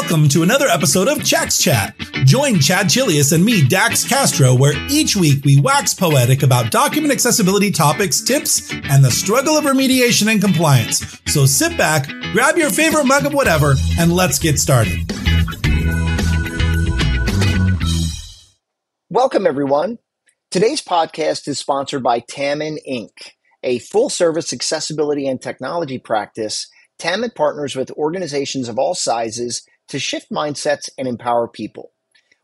Welcome to another episode of Chax Chat. Join Chad Chelius and me, Dax Castro, where each week we wax poetic about document accessibility topics, tips, and the struggle of remediation and compliance. So sit back, grab your favorite mug of whatever, and let's get started. Welcome, everyone. Today's podcast is sponsored by Tamman Inc., a full service accessibility and technology practice Tamman partners with organizations of all sizes to shift mindsets and empower people.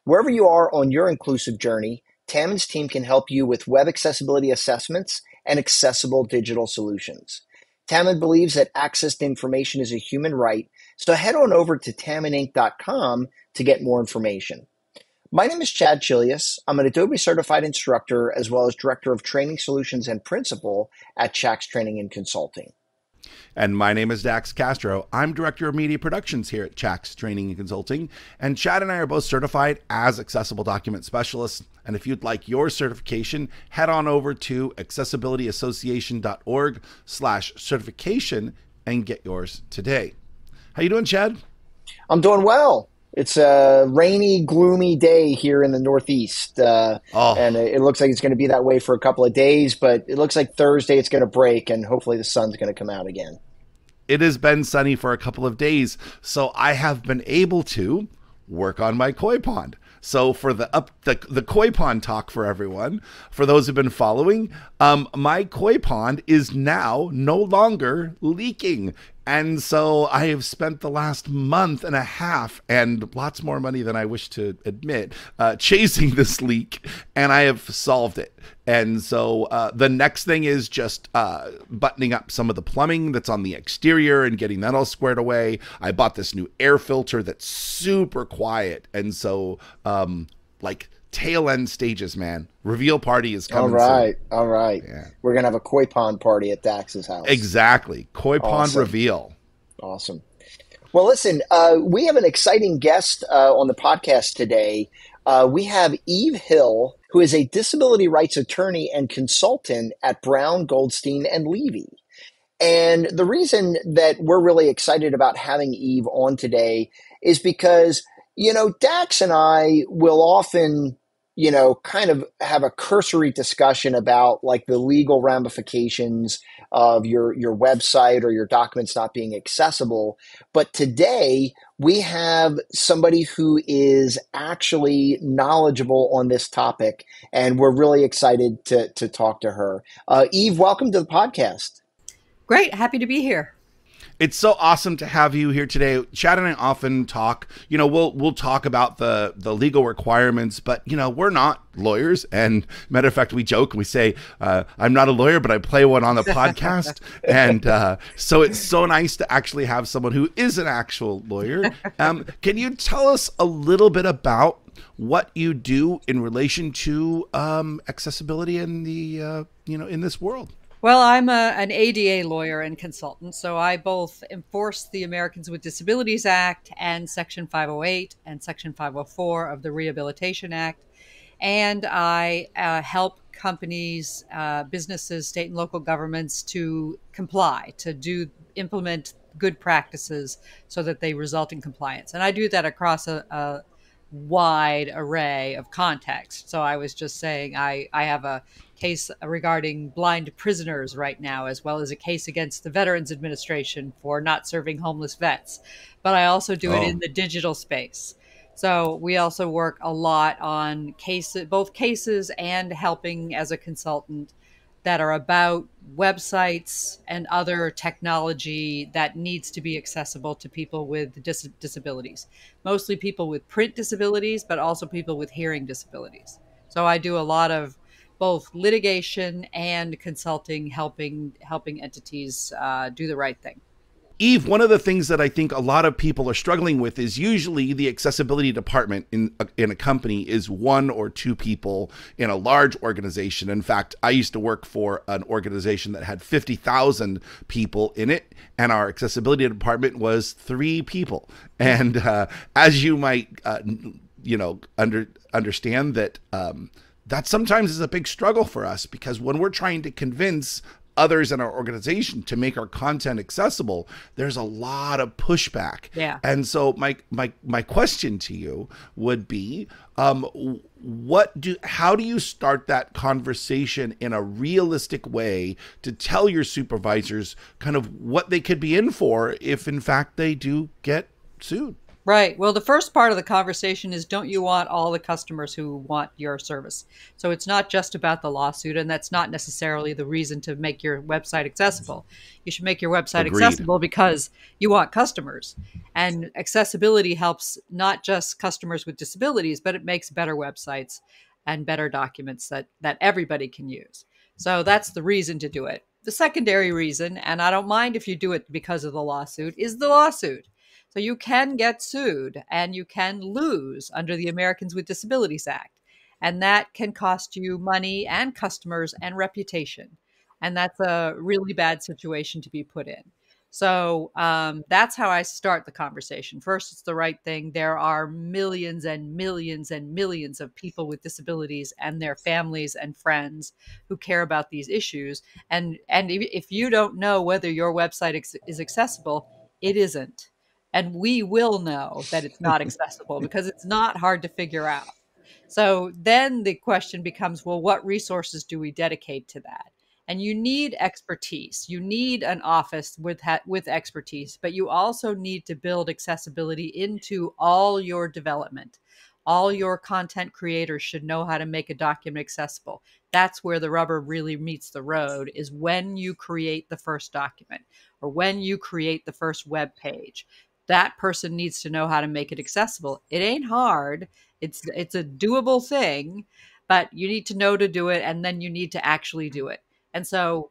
Wherever you are on your inclusive journey, Tamman's team can help you with web accessibility assessments and accessible digital solutions. Tamman believes that access to information is a human right, so head on over to tammaninc.com to get more information. My name is Chad Chelius. I'm an Adobe certified instructor as well as director of training solutions and principal at Chax Training and Consulting. And my name is Dax Castro. I'm Director of Media Productions here at Chax Training and Consulting. And Chad and I are both certified as accessible document specialists. And if you'd like your certification, head on over to accessibilityassociation.org slash certification and get yours today. How you doing, Chad? I'm doing well. It's a rainy, gloomy day here in the Northeast, uh, oh. and it looks like it's going to be that way for a couple of days. But it looks like Thursday it's going to break, and hopefully the sun's going to come out again. It has been sunny for a couple of days, so I have been able to work on my koi pond. So for the up the, the koi pond talk for everyone, for those who've been following, um, my koi pond is now no longer leaking. And so I have spent the last month and a half and lots more money than I wish to admit uh, chasing this leak, and I have solved it. And so uh, the next thing is just uh, buttoning up some of the plumbing that's on the exterior and getting that all squared away. I bought this new air filter that's super quiet. And so, um, like, tail end stages, man. Reveal party is coming. All right, soon. all right. Yeah. We're gonna have a koi pond party at Dax's house. Exactly, koi awesome. pond reveal. Awesome. Well, listen, uh, we have an exciting guest uh, on the podcast today. Uh, we have Eve Hill, who is a disability rights attorney and consultant at Brown, Goldstien, and Levy. And the reason that we're really excited about having Eve on today is because, you know, Dax and I will often you know, kind of have a cursory discussion about like the legal ramifications of your your website or your documents not being accessible. But today we have somebody who is actually knowledgeable on this topic, and we're really excited to to talk to her. Uh, Eve, welcome to the podcast. Great, happy to be here it's so awesome to have you here today. Chad and I often talk, you know, we'll we'll talk about the the legal requirements, but you know, we're not lawyers. And matter of fact, we joke and we say, uh, "I'm not a lawyer, but I play one on the podcast." and uh, so it's so nice to actually have someone who is an actual lawyer. Um, can you tell us a little bit about what you do in relation to um, accessibility in the uh, you know in this world? Well, I'm a, an ADA lawyer and consultant, so I both enforce the Americans with Disabilities Act and Section 508 and Section 504 of the Rehabilitation Act. And I uh, help companies, uh, businesses, state and local governments to comply, to do implement good practices so that they result in compliance. And I do that across a, a wide array of context. So I was just saying I, I have a case regarding blind prisoners right now, as well as a case against the Veterans Administration for not serving homeless vets. But I also do oh. it in the digital space. So we also work a lot on cases, both cases and helping as a consultant that are about websites and other technology that needs to be accessible to people with dis- disabilities. Mostly people with print disabilities, but also people with hearing disabilities. So I do a lot of both litigation and consulting, helping helping entities uh, do the right thing. Eve, one of the things that I think a lot of people are struggling with is usually the accessibility department in a, in a company is one or two people in a large organization. In fact, I used to work for an organization that had 50,000 people in it, and our accessibility department was three people. And uh, as you might, uh, you know, under understand that um, that sometimes is a big struggle for us because when we're trying to convince others in our organization to make our content accessible, there's a lot of pushback. Yeah. And so my my my question to you would be, um, what do how do you start that conversation in a realistic way to tell your supervisors kind of what they could be in for if in fact they do get sued? Right. Well, the first part of the conversation is don't you want all the customers who want your service? So it's not just about the lawsuit, and that's not necessarily the reason to make your website accessible. You should make your website Agreed. accessible because you want customers. And accessibility helps not just customers with disabilities, but it makes better websites and better documents that, that everybody can use. So that's the reason to do it. The secondary reason, and I don't mind if you do it because of the lawsuit, is the lawsuit. So you can get sued and you can lose under the Americans with Disabilities Act. And that can cost you money and customers and reputation. And that's a really bad situation to be put in. So um, that's how I start the conversation. First, it's the right thing. There are millions and millions and millions of people with disabilities and their families and friends who care about these issues. And and if, if you don't know whether your website is accessible, it isn't and we will know that it's not accessible because it's not hard to figure out. So then the question becomes well, what resources do we dedicate to that? And you need expertise. You need an office with ha- with expertise, but you also need to build accessibility into all your development. All your content creators should know how to make a document accessible. That's where the rubber really meets the road is when you create the first document or when you create the first web page that person needs to know how to make it accessible. It ain't hard. It's it's a doable thing, but you need to know to do it and then you need to actually do it. And so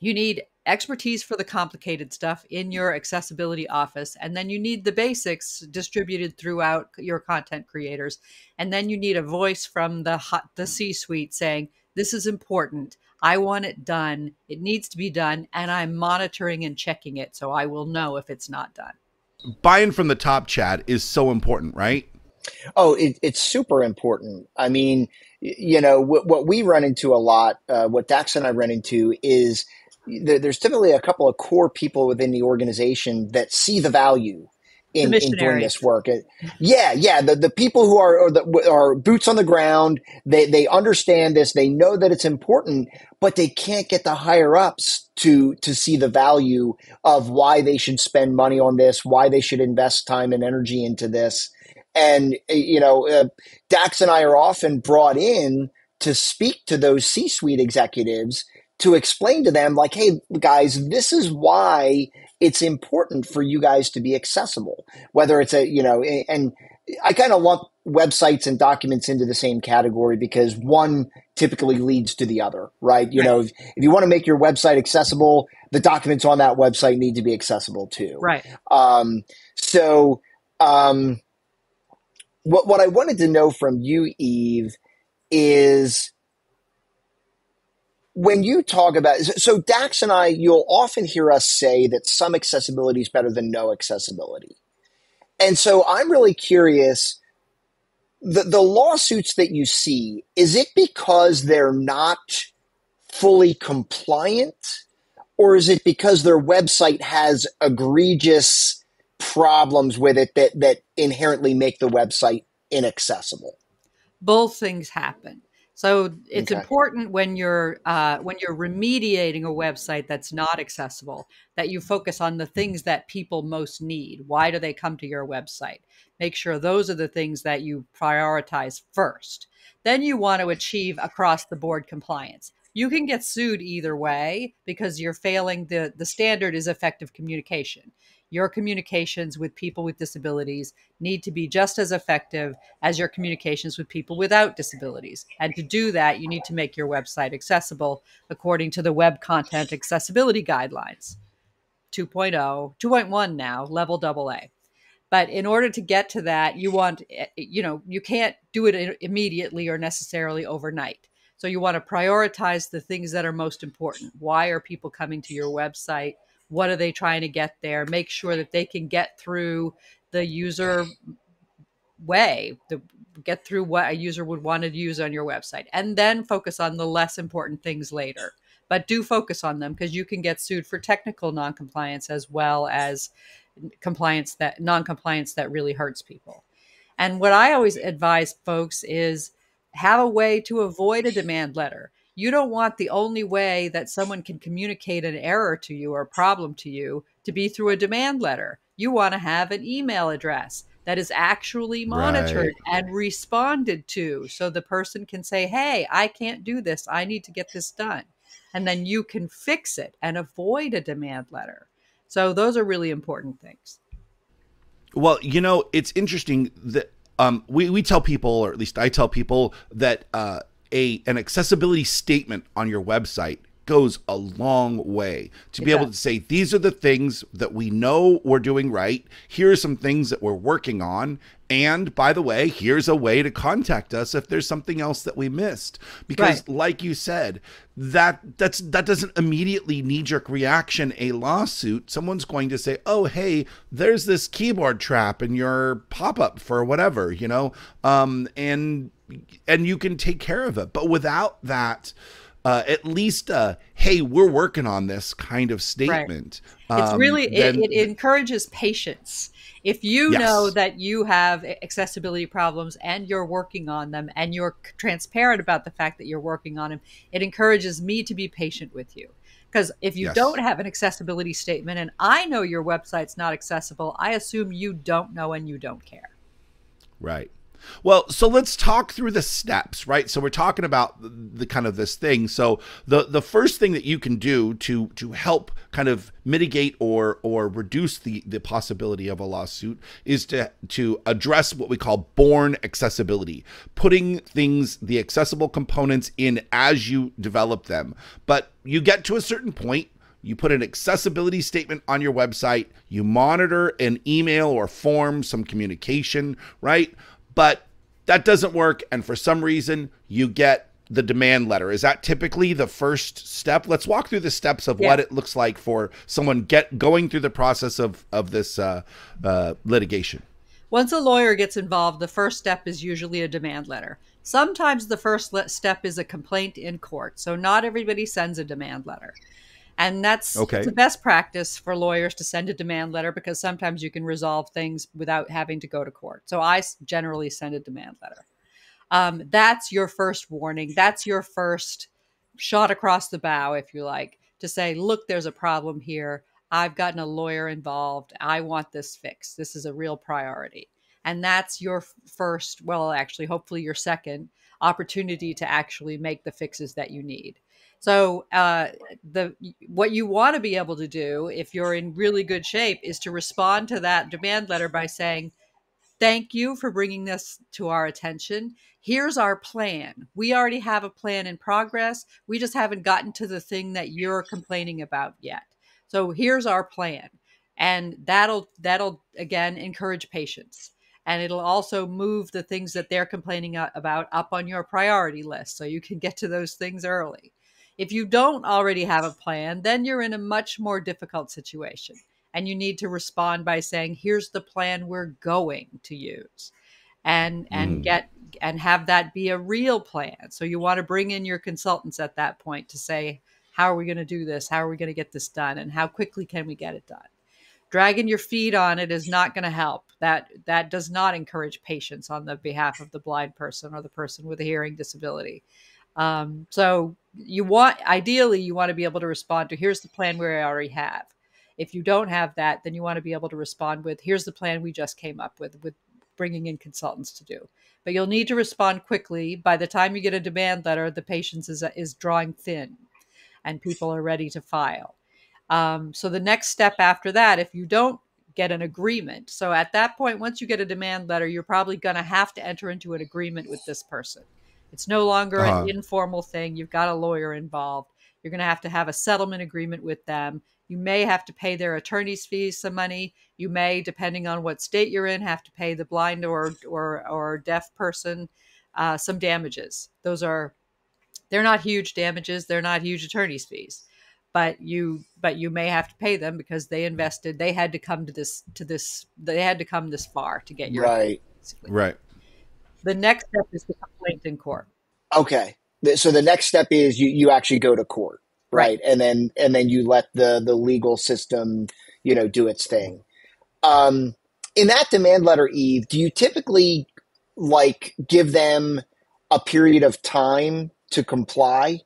you need expertise for the complicated stuff in your accessibility office and then you need the basics distributed throughout your content creators and then you need a voice from the the C-suite saying this is important. I want it done. It needs to be done and I'm monitoring and checking it so I will know if it's not done buying from the top Chad is so important, right? Oh, it, it's super important. I mean, you know, what, what we run into a lot, uh, what Dax and I run into is there's typically a couple of core people within the organization that see the value in, in doing this work. Yeah, yeah. The, the people who are, the, are boots on the ground, they, they understand this. They know that it's important, but they can't get the higher ups to, to see the value of why they should spend money on this, why they should invest time and energy into this. And, you know, uh, Dax and I are often brought in to speak to those C suite executives to explain to them, like, hey, guys, this is why it's important for you guys to be accessible, whether it's a, you know, and I kind of lump websites and documents into the same category because one typically leads to the other, right? You right. know, if, if, you want to make your website accessible, the documents on that website need to be accessible too. Right. Um, so, um, what, what I wanted to know from you, Eve, is when you talk about so Dax and I, you'll often hear us say that some accessibility is better than no accessibility. And so I'm really curious the the lawsuits that you see, is it because they're not fully compliant or is it because their website has egregious problems with it that that inherently make the website inaccessible? Both things happen. So it's okay. important when you're uh, when you're remediating a website that's not accessible that you focus on the things that people most need. Why do they come to your website? Make sure those are the things that you prioritize first. Then you want to achieve across the board compliance. You can get sued either way because you're failing the the standard is effective communication your communications with people with disabilities need to be just as effective as your communications with people without disabilities. And to do that, you need to make your website accessible according to the Web Content Accessibility Guidelines 2.0, 2.1 now, level AA. But in order to get to that, you want, eh, you know, you can't do it immediately or necessarily overnight. So you want to prioritize the things that are most important. Why are people coming to your website? What are they trying to get there make sure that they can get through the user way the get through what a user would want to use on your website and then focus on the less important things later but do focus on them because you can get sued for technical noncompliance as well as compliance that non-compliance that really hurts people. And what I always advise folks is have a way to avoid a demand letter. You don't want the only way that someone can communicate an error to you or a problem to you to be through a demand letter. You want to have an email address that is actually monitored right. and responded to so the person can say, Hey, I can't do this. I need to get this done. And then you can fix it and avoid a demand letter. So those are really important things. Well, you know, it's interesting that um, we, we tell people, or at least I tell people, that uh, a an accessibility statement on your website goes a long way to be able to say these are the things that we know we're doing right. Here are some things that we're working on. And by the way here's a way to contact us if there's something else that we missed. Because right. like you said that that's that doesn't immediately knee jerk reaction a lawsuit. Someone's going to say oh hey there's this keyboard trap in your pop up for whatever you know? Um and and you can take care of it but without that uh, at least uh, hey we're working on this kind of statement right. it's um, really then, it, it, encourages patience if you yes. know that you have accessibility problems and you're working on them and you're transparent about the fact that you're working on them it encourages me to be patient with you because if you yes. don't have an accessibility statement and i know your website's not accessible i assume you don't know and you don't care right well, so let's talk through the steps, right? So we're talking about the, the, kind of this thing. So the the first thing that you can do to to help kind of mitigate or or reduce the the possibility of a lawsuit is to to address what we call born accessibility, putting things the accessible components in as you develop them. But you get to a certain point you put an accessibility statement on your website, you monitor an email or form, some communication, right? But that doesn't work. And for some reason, you get the demand letter. Is that typically the first step? Let's walk through the steps of yeah. what it looks like for someone get going through the process of of this uh, uh, litigation. Once a lawyer gets involved, the first step is usually a demand letter. Sometimes the first step is a complaint in court. So not everybody sends a demand letter. And that's okay. the best practice for lawyers to send a demand letter because sometimes you can resolve things without having to go to court. So I generally send a demand letter. Um, that's your first warning. That's your first shot across the bow, if you like, to say, look, there's a problem here. I've gotten a lawyer involved. I want this fixed. This is a real priority. And that's your first, well, actually, hopefully your second opportunity to actually make the fixes that you need. So uh, the what you want to be able to do if you're in really good shape is to respond to that demand letter by saying, "Thank you for bringing this to our attention. Here's our plan. We already have a plan in progress. We just haven't gotten to the thing that you're complaining about yet. So here's our plan." And that'll that'll again encourage patience and it'll also move the things that they're complaining about up on your priority list so you can get to those things early. If you don't already have a plan, then you're in a much more difficult situation. And you need to respond by saying, here's the plan we're going to use. And and mm. get and have that be a real plan. So you want to bring in your consultants at that point to say, how are we going to do this? How are we going to get this done? And how quickly can we get it done? Dragging your feet on it is not going to help. That that does not encourage patience on the behalf of the blind person or the person with a hearing disability. Um, so you want ideally you want to be able to respond to here's the plan we already have. If you don't have that, then you want to be able to respond with here's the plan we just came up with with bringing in consultants to do. But you'll need to respond quickly. By the time you get a demand letter, the patience is is drawing thin, and people are ready to file. Um, so the next step after that, if you don't get an agreement, so at that point, once you get a demand letter, you're probably going to have to enter into an agreement with this person. It's no longer uh-huh. an informal thing. You've got a lawyer involved. You're going to have to have a settlement agreement with them. You may have to pay their attorney's fees some money. You may, depending on what state you're in, have to pay the blind or or or deaf person uh, some damages. Those are they're not huge damages. They're not huge attorney's fees, but you but you may have to pay them because they invested. They had to come to this to this. They had to come this far to get your right. Right. The next step is the complaint in court. Okay. So the next step is you, you actually go to court. right? And then and then you let the the legal system, you know, do its thing. Um, in that demand letter, Eve, do you typically like give them a period of time to comply?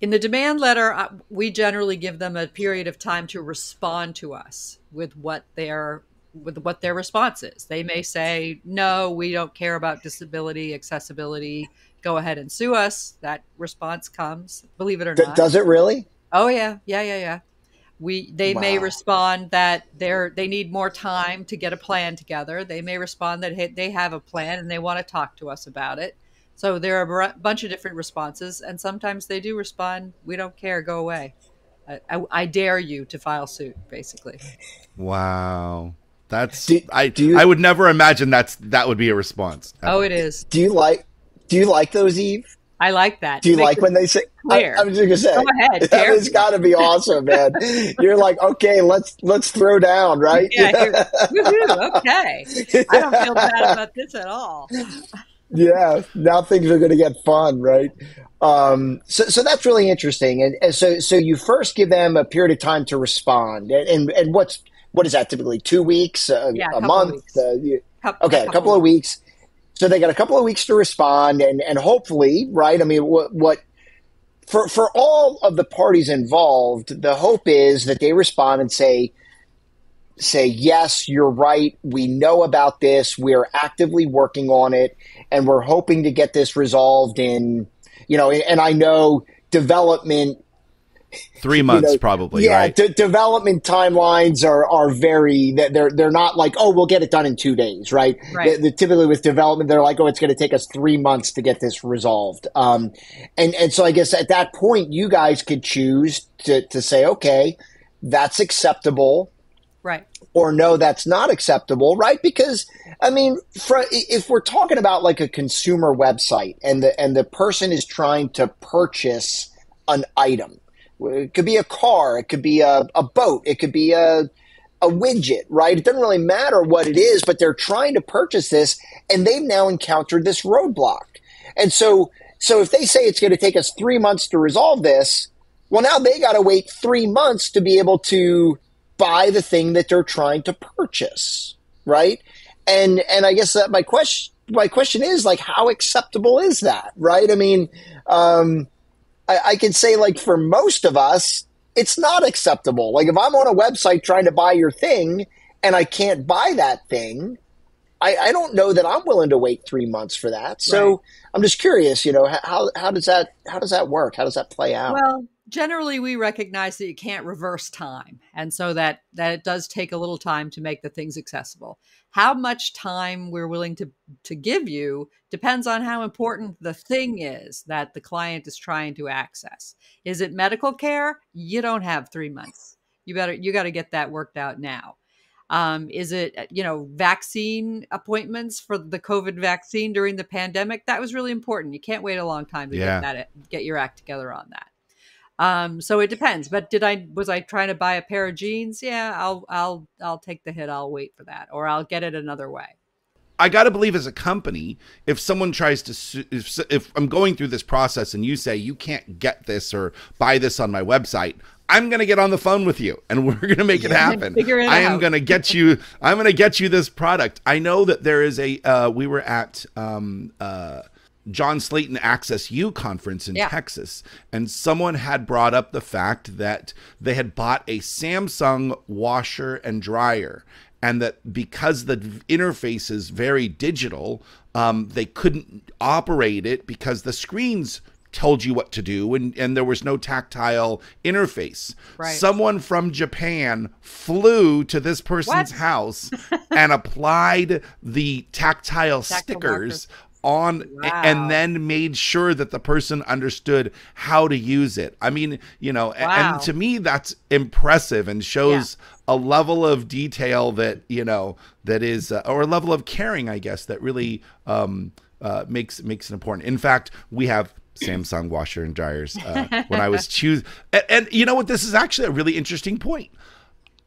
In the demand letter, uh, we generally give them a period of time to respond to us with what their with what their response is. They may say, "No, we don't care about disability accessibility. Go ahead and sue us." That response comes, believe it or D- not. does it really? Oh yeah, yeah, yeah, yeah. We they may respond that they're they need more time to get a plan together. They may respond that hey, they have a plan and they want to talk to us about it. So there are a bunch of different responses, and sometimes they do respond, "We don't care, go away." I, I, I dare you to file suit, basically. Wow. That's Do- I do you- I would never imagine that's that would be a response. Oh, it is. Do you like do you like those, Eve? I like that. Do you Make like when they say? clear. I, am just gonna say. Go ahead, That has got to be awesome, man. You're like, okay, let's let's throw down, right? Yeah, you're- okay. I don't feel bad about this at all. yeah, now things are going to get fun, right? Um, so, so that's really interesting. And, and so, so you first give them a period of time to respond, and and, and what's what is that typically? Two weeks, a, Yeah, a a month? Uh, you, okay, a couple of weeks. So they got a couple of weeks to respond, and and hopefully, right? I mean, what what for for all of the parties involved, the hope is that they respond and say say yes, you're right. We know about this. We're actively working on it, and we're hoping to get this resolved in you know. And I know development Three months know, probably, yeah, right? de- development timelines are are very they're they're not like oh we'll get it done in two days, right? Right. The- the- typically with development, they're like oh it's going to take us three months to get this resolved. Um, and and so I guess at that point you guys could choose to to say okay that's acceptable Right. or no, that's not acceptable, right? Because I mean, for, if we're talking about like a consumer website and the and the person is trying to purchase an item, it could be a car, it could be a, a boat, it could be a a widget, right? It doesn't really matter what it is, but they're trying to purchase this, and they've now encountered this roadblock, and so so if they say it's going to take us three months to resolve this, well, now they got to wait three months to be able to buy the thing that they're trying to purchase, right? And and I guess that my question my question is like, how acceptable is that, right? I mean, um, I, I can say like for most of us, it's not acceptable. Like if I'm on a website trying to buy your thing and I can't buy that thing, I, I don't know that I'm willing to wait three months for that. So Right. I'm just curious, you know, how how does that how does that work? How does that play out? Well, generally we recognize that you can't reverse time, and so that that it does take a little time to make the things accessible. How much time we're willing to to give you depends on how important the thing is that the client is trying to access. Is it medical care? You don't have 3 months. You better you got to get that worked out now. Um, is it uh, you know vaccine appointments for the COVID vaccine during the pandemic? That was really important. You can't wait a long time to Yeah. get that get your act together on that. Um, so it depends. But did I was I trying to buy a pair of jeans? Yeah, I'll I'll I'll take the hit. I'll wait for that, or I'll get it another way. I got to believe as a company, if someone tries to, if, if I'm going through this process and you say you can't get this or buy this on my website, I'm going to get on the phone with you and we're going to make it happen. figure it I am out. to get you, I'm going to get you this product. I know that there is a, uh, we were at, um, uh, John Slatin Access U conference in Yeah. Texas, and someone had brought up the fact that they had bought a Samsung washer and dryer, and that because the interface is very digital, um, they couldn't operate it because the screens told you what to do and, and there was no tactile interface. Right. Someone from Japan flew to this person's What? house and applied the tactile, Tactile stickers markers. On Wow. and then made sure that the person understood how to use it. I mean, you know, Wow. and to me that's impressive and shows a level of detail that, you know, that is uh, or a level of caring, I guess, that really um uh, makes makes it important. In fact, we have Samsung washer and dryers uh, when I was choose and, and you know what this is actually a really interesting point.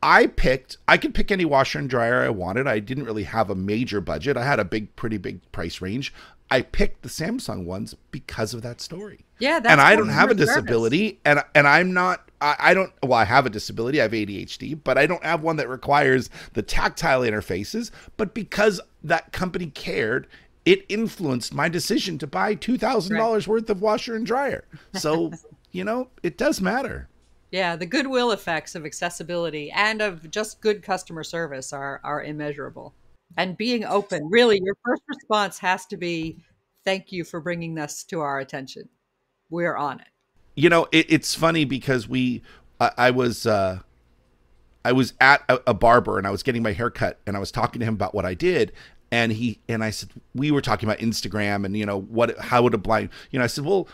I picked I could pick any washer and dryer I wanted. I didn't really have a major budget. I had a big pretty big price range. I picked the Samsung ones because of that story. Yeah, and I don't have a disability, and and I'm not. I, I, don't. Well, I have a disability. I have ADHD, but I don't have one that requires the tactile interfaces. But because that company cared, it influenced my decision to buy two thousand dollars worth of washer and dryer. So you know, it does matter. Yeah, the goodwill effects of accessibility and of just good customer service are are immeasurable. And being open, really, your first response has to be, "Thank you for bringing this to our attention. We're on it." You know, it, it's funny because we, I, I was. uh I was at a, a, barber and I was getting my hair cut and I was talking to him about what I did and he and I said we were talking about Instagram and you know what how would a blind you know I said well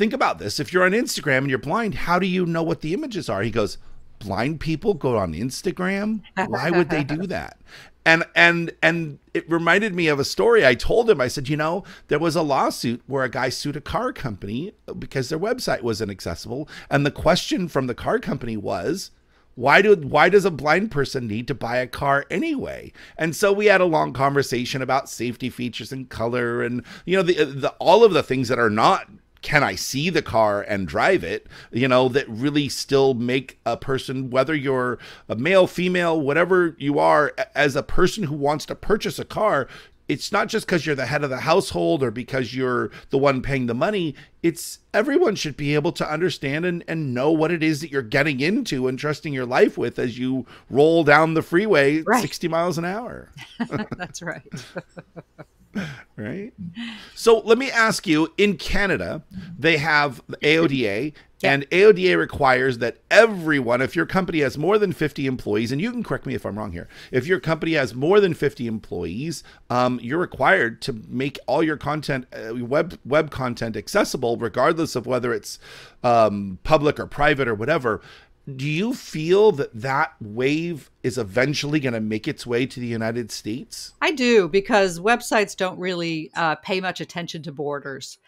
think about this. If you're on Instagram and you're blind, how do you know what the images are? He goes, blind people go on Instagram? Why would they do that? And and and it reminded me of a story I told him. I said, you know, there was a lawsuit where a guy sued a car company because their website was inaccessible, and the question from the car company was, why do why does a blind person need to buy a car anyway and so we had a long conversation about safety features and color and you know the, the all of the things that are not can I see the car and drive it? You know, that really still make a person, whether you're a male, female, whatever you are, as a person who wants to purchase a car, it's not just because you're the head of the household or because you're the one paying the money. It's everyone should be able to understand and, and know what it is that you're getting into and trusting your life with as you roll down the freeway right. 60 miles an hour. That's right. right? So let me ask you in Canada, they have AODA, and AODA requires that everyone, if your company has more than 50 employees, and you can correct me if I'm wrong here, if your company has more than 50 employees, um, you're required to make all your content, uh, web, web content accessible, regardless of whether it's um, public or private or whatever do you feel that that wave is eventually going to make its way to the United States? I do because websites don't really uh, pay much attention to borders.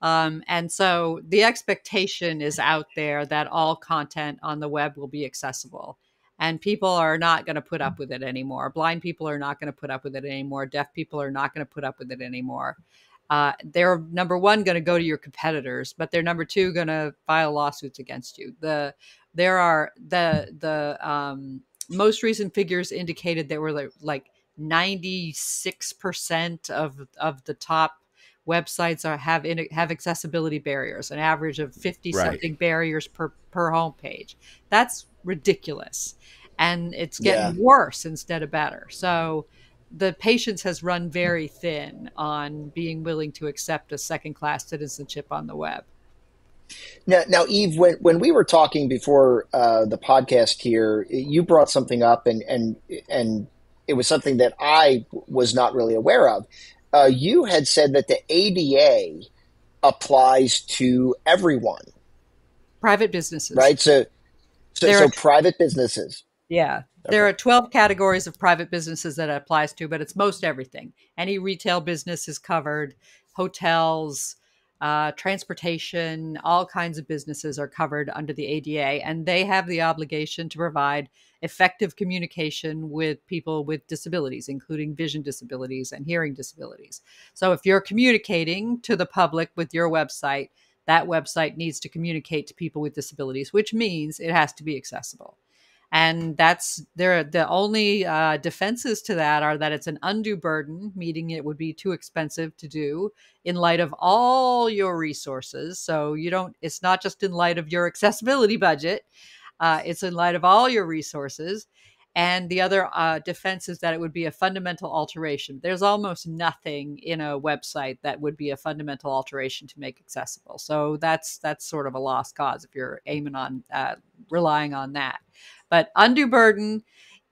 Um, and so the expectation is out there that all content on the web will be accessible. And people are not going to put up with it anymore. Blind people are not going to put up with it anymore. Deaf people are not going to put up with it anymore. Uh, they're number one going to go to your competitors, but they're number two going to file lawsuits against you. The there are the the um, most recent figures indicated there were like, 96% of of the top websites are have in, have accessibility barriers an average of 50 right. something barriers per per homepage that's ridiculous and it's getting yeah. worse instead of better so the patience has run very thin on being willing to accept a second class citizenship on the web now, now, Eve, when, when we were talking before uh, the podcast here, you brought something up, and and and it was something that I was not really aware of. Uh, you had said that the ADA applies to everyone, private businesses, right? So, so, so are, private businesses. Yeah, okay. there are twelve categories of private businesses that it applies to, but it's most everything. Any retail business is covered. Hotels, uh, transportation, all kinds of businesses are covered under the ADA, and they have the obligation to provide effective communication with people with disabilities, including vision disabilities and hearing disabilities. So, if you're communicating to the public with your website, that website needs to communicate to people with disabilities, which means it has to be accessible and that's there the only uh, defenses to that are that it's an undue burden meaning it would be too expensive to do in light of all your resources. So you don't it's not just in light of your accessibility budget uh, it's in light of all your resources and the other uh, defense is that it would be a fundamental alteration. There's almost nothing in a website that would be a fundamental alteration to make accessible. So that's that's sort of a lost cause if you're aiming on uh, relying on that. But undue burden,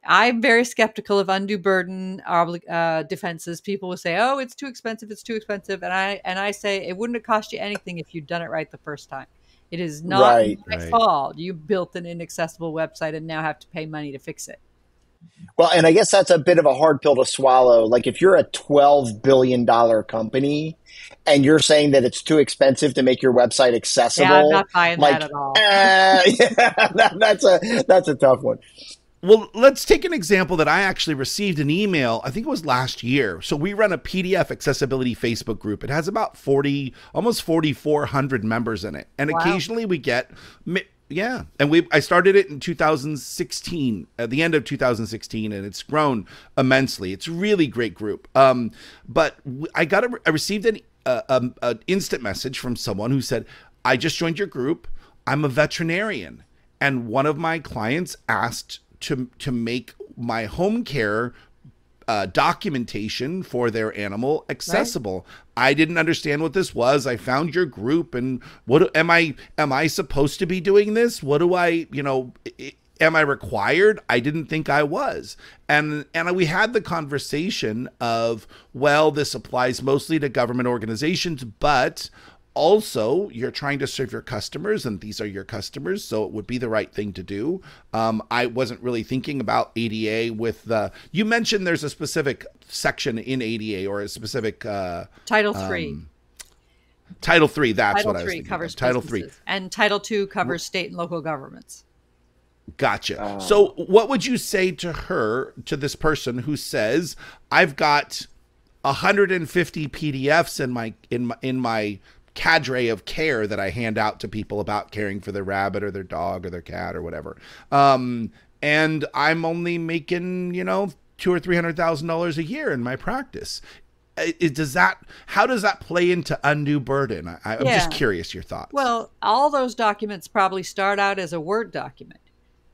I'm very skeptical of undue burden uh, defenses. People will say, "Oh, it's too expensive. It's too expensive," and I and I say it wouldn't have cost you anything if you'd done it right the first time. It is not right, my right. fault. You built an inaccessible website and now have to pay money to fix it. Well, and I guess that's a bit of a hard pill to swallow. Like if you're a $12 billion company and you're saying that it's too expensive to make your website accessible. Yeah, I'm not buying like, that at all. Uh, yeah, that, that's a, that's a tough one. well, let's take an example that I actually received an email, I think it was last year. So we run a PDF accessibility Facebook group. It has about 40, almost 4,400 members in it. And wow. occasionally we get, yeah. And we, I started it in 2016, at the end of 2016, and it's grown immensely. It's a really great group. Um, but I got a, I received an, uh, an instant message from someone who said, I just joined your group. I'm a veterinarian. And one of my clients asked to to make my home care uh, documentation for their animal accessible. Right. I didn't understand what this was. I found your group, and what am I? Am I supposed to be doing this? What do I? You know. am I required? I didn't think I was. And and we had the conversation of, well, this applies mostly to government organizations, but also you're trying to serve your customers and these are your customers so it would be the right thing to do. Um, i wasn't really thinking about ada with the you mentioned there's a specific section in ada or a specific uh, title three. Um, title three that's title what i was thinking covers title three. and title two covers state and local governments. Gotcha. Uh, so, what would you say to her, to this person who says, "I've got 150 PDFs in my in my in my cadre of care that I hand out to people about caring for their rabbit or their dog or their cat or whatever. Um, and I'm only making, you know, two or three hundred thousand dollars a year in my practice. It, does that how does that play into undue burden I, am yeah. just curious your thoughts well all those documents probably start out as a word document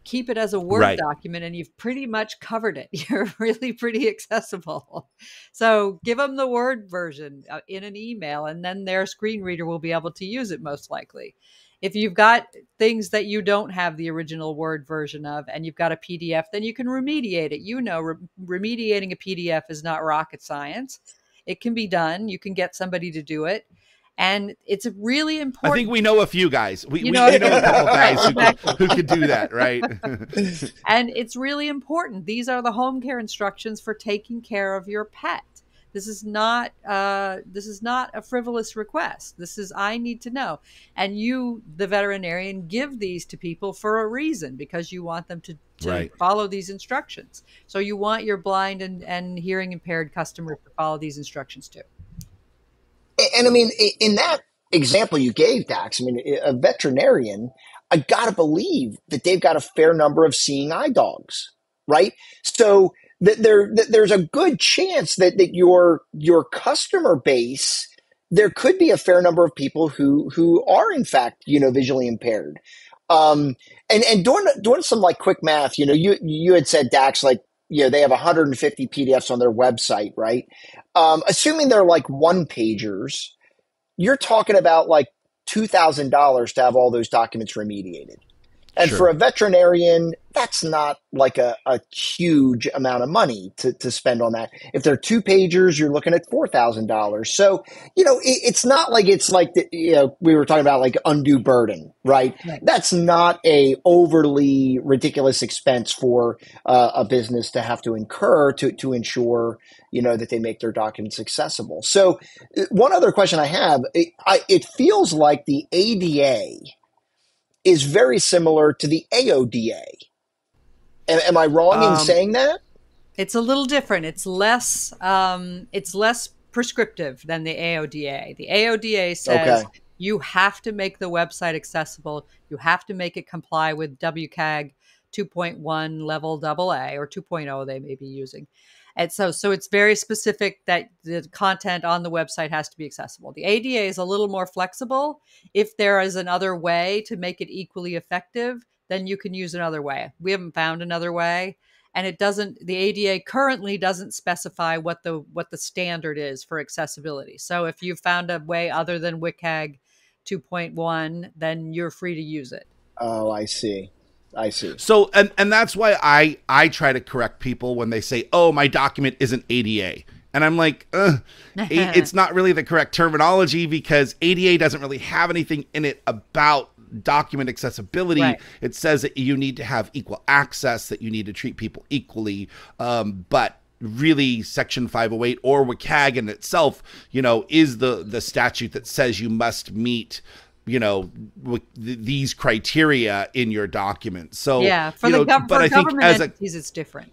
keep it as a Word right. document and you've pretty much covered it. You're really pretty accessible. So give them the Word version uh, in an email and then their screen reader will be able to use it most likely. If you've got things that you don't have the original Word version of and you've got a PDF, then you can remediate it. You know, re- remediating a PDF is not rocket science. It can be done. You can get somebody to do it and it's really important. I think we know a few guys. We, you know, we, know a couple guys who, exactly. who could do that, right? and it's really important. These are the home care instructions for taking care of your pet. This is not uh, this is not a frivolous request. This is I need to know, and you, the veterinarian, give these to people for a reason because you want them to, to right. follow these instructions. So you want your blind and, and hearing impaired customers to follow these instructions too. And I mean, in that example you gave, Dax, I mean, a veterinarian, I gotta believe that they've got a fair number of seeing eye dogs, right? So that there, that there's a good chance that, that your, your customer base, there could be a fair number of people who, who are in fact, you know, visually impaired. Um, and, and doing, doing some like quick math, you know, you, you had said Dax, like, you know, they have 150 PDFs on their website, right? Um, assuming they're like one pagers, you're talking about like $2,000 to have all those documents remediated. And sure. for a veterinarian, that's not like a, a huge amount of money to, to spend on that. If they're two pagers, you're looking at $4,000. So, you know, it, it's not like it's like, the, you know, we were talking about like undue burden, right? right. That's not a overly ridiculous expense for uh, a business to have to incur to, to ensure, you know, that they make their documents accessible. So uh, one other question I have, it, I, it feels like the ADA is very similar to the AODA. Am, am I wrong um, in saying that? It's a little different. It's less. Um, it's less prescriptive than the AODA. The AODA says okay. you have to make the website accessible. You have to make it comply with WCAG 2.1 level AA or 2.0 they may be using. And so, so it's very specific that the content on the website has to be accessible. The ADA is a little more flexible. If there is another way to make it equally effective, then you can use another way. We haven't found another way and it doesn't the ADA currently doesn't specify what the what the standard is for accessibility. So if you found a way other than WCAG 2.1, then you're free to use it. Oh, I see. I see. So and and that's why I I try to correct people when they say, "Oh, my document isn't ADA." And I'm like, it's not really the correct terminology because ADA doesn't really have anything in it about document accessibility. Right. It says that you need to have equal access, that you need to treat people equally. Um, but really section 508 or WCAG in itself, you know, is the the statute that says you must meet you know th- these criteria in your document. So yeah, for the know, gov- but for I think government as a entities, it's different.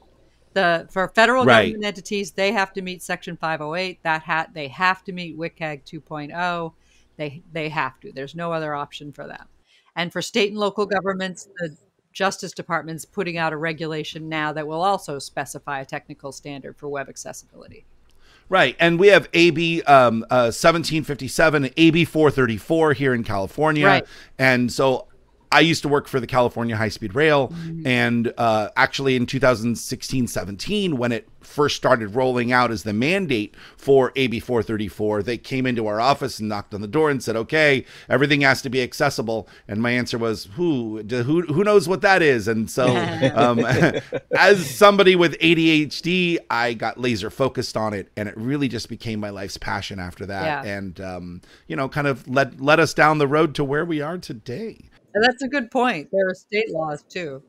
The for federal Right. government entities, they have to meet Section 508. That hat they have to meet WCAG 2.0. They they have to. There's no other option for them. And for state and local governments, the Justice Department's putting out a regulation now that will also specify a technical standard for web accessibility. Right, and we have AB um, uh, 1757, AB 434 here in California, Right. and so I used to work for the California High Speed Rail, Mm-hmm. and uh, actually in 2016 17, when it first started rolling out as the mandate for AB 434, they came into our office and knocked on the door and said, "Okay, everything has to be accessible." And my answer was, "Who who who knows what that is?" And so, um, as somebody with ADHD, I got laser focused on it, and it really just became my life's passion after that, Yeah. and um, you know, kind of led led us down the road to where we are today. And that's a good point. There are state laws too.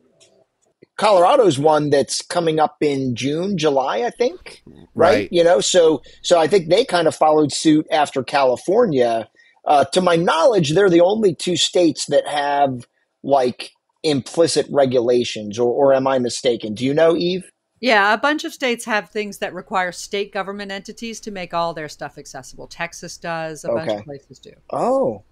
Colorado's one that's coming up in June, July, I think. Right? Right. You know, so so I think they kind of followed suit after California. Uh, to my knowledge, they're the only two states that have like implicit regulations, or, or am I mistaken? Do you know, Eve? Yeah, a bunch of states have things that require state government entities to make all their stuff accessible. Texas does, a bunch of places do. Oh,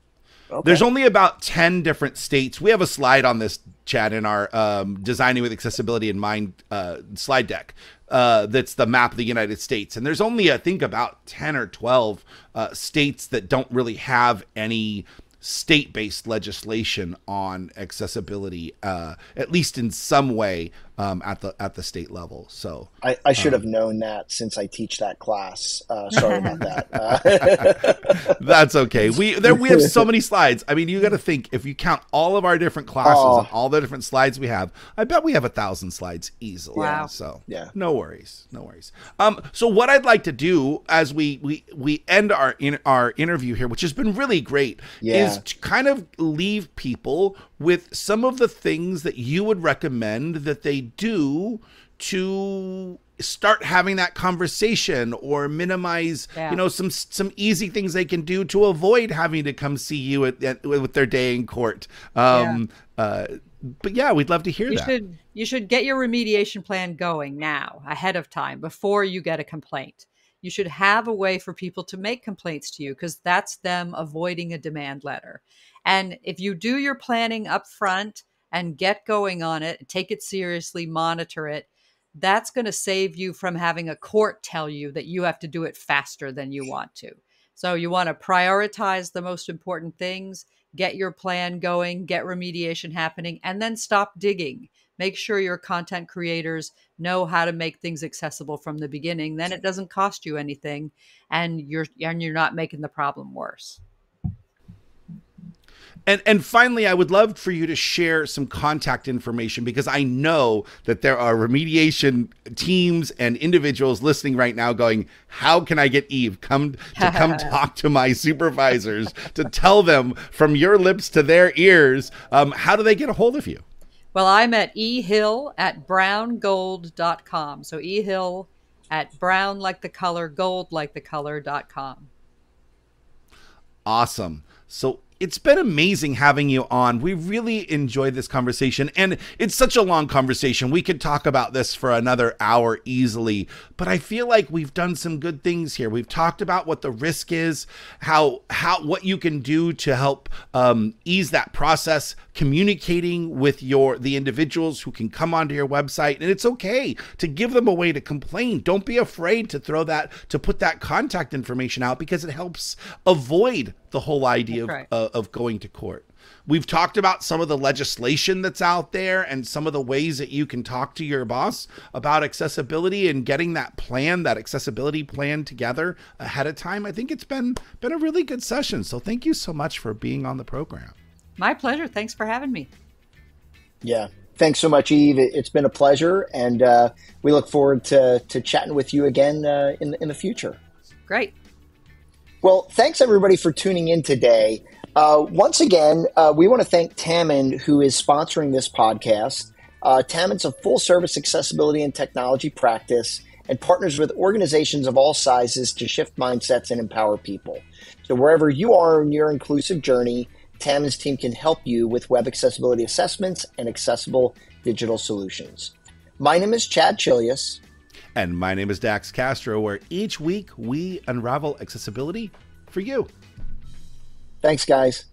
okay. There's only about 10 different states. We have a slide on this, Chad, in our um, Designing with Accessibility in Mind uh, slide deck. Uh, that's the map of the United States. And there's only, I think, about 10 or 12 uh, states that don't really have any state based legislation on accessibility, uh, at least in some way um, at, the, at the state level. So. I, I should Um, have known that since I teach that class. Uh, sorry about that. Uh, That's okay. We there we have so many slides. I mean, you got to think if you count all of our different classes Oh. and all the different slides we have, I bet we have a thousand slides easily. Wow. So Yeah. no worries, no worries. Um, so what I'd like to do as we we we end our in our interview here, which has been really great, Yeah. is to kind of leave people with some of the things that you would recommend that they do to start having that conversation or minimize Yeah. you know some some easy things they can do to avoid having to come see you at, at with their day in court um uh but yeah we'd love to hear You that should you should get your remediation plan going now, ahead of time, before you get a complaint. You should have a way for people to make complaints to you because that's them avoiding a demand letter. And if you do your planning up front and get going on it, take it seriously, monitor it, that's going to save you from having a court tell you that you have to do it faster than you want to. So you want to prioritize the most important things, get your plan going, get remediation happening, and then stop digging. Make sure your content creators know how to make things accessible from the beginning. Then it doesn't cost you anything, and you're and you're not making the problem worse. And and finally, I would love for you to share some contact information because I know that there are remediation teams and individuals listening right now going, "How can I get Eve come to come talk to my supervisors to tell them from your lips to their ears? Um, how do they get a hold of you?" Well, I'm at ehill at browngold.com. So ehill at brown like the color, gold like the color.com. Awesome. So it's been amazing having you on. We really enjoyed this conversation, and it's such a long conversation. We could talk about this for another hour easily, but I feel like we've done some good things here. We've talked about what the risk is, how how what you can do to help um, ease that process, communicating with your the individuals who can come onto your website, and it's okay to give them a way to complain. Don't be afraid to throw that to put that contact information out because it helps avoid the whole idea of, uh, of going to court. We've talked about some of the legislation that's out there and some of the ways that you can talk to your boss about accessibility and getting that plan, that accessibility plan together ahead of time. I think it's been been a really good session. So thank you so much for being on the program. My pleasure. Thanks for having me. yeah. Thanks so much, Eve. It- It's been a pleasure, and uh, we look forward to, to chatting with you again uh, in, in the future. Great. Well, thanks everybody for tuning in today. Uh, once again, uh, we want to thank Tamman, who is sponsoring this podcast. Uh, Tamman's a full service accessibility and technology practice and partners with organizations of all sizes to shift mindsets and empower people. So, wherever you are in your inclusive journey, Tam and his team can help you with web accessibility assessments and accessible digital solutions. My name is Chad Chelius. And my name is Dax Castro, where each week we unravel accessibility for you. Thanks, guys.